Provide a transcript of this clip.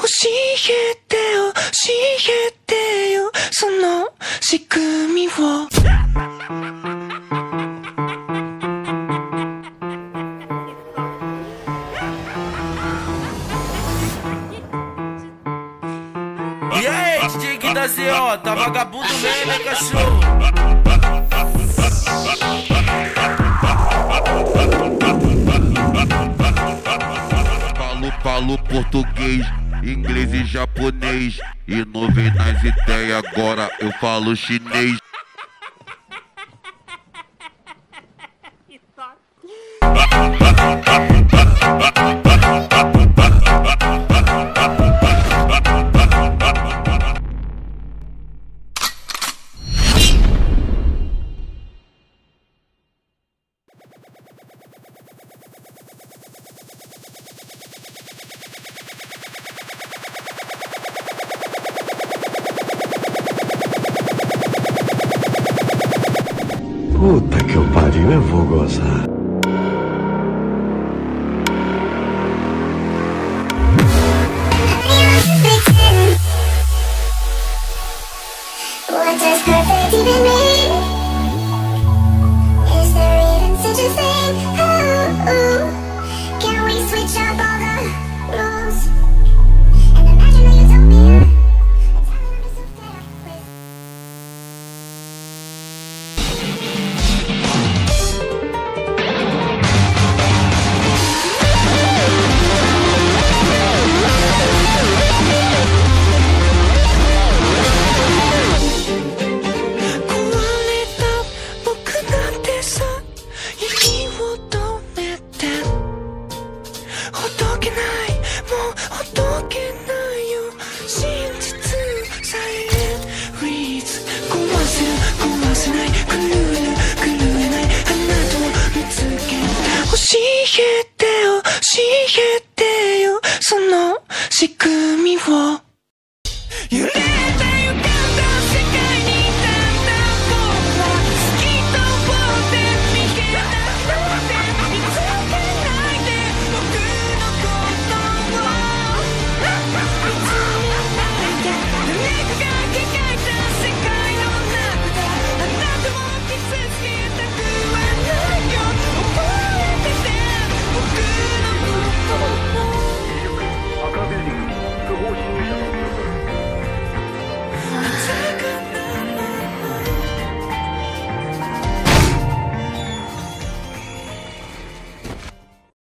教えてよ教えてよその仕組みをいやい DJ aqui da ZO, tá vagabundo mesmo, hein, cachorro? Falo, falo português, inglês e japonês. E não vem nas ideias agora, eu falo chinês. Puta que eu pariu, eu vou gozar. What does perfect even mean? 教えてよ。その仕組みを。揺れ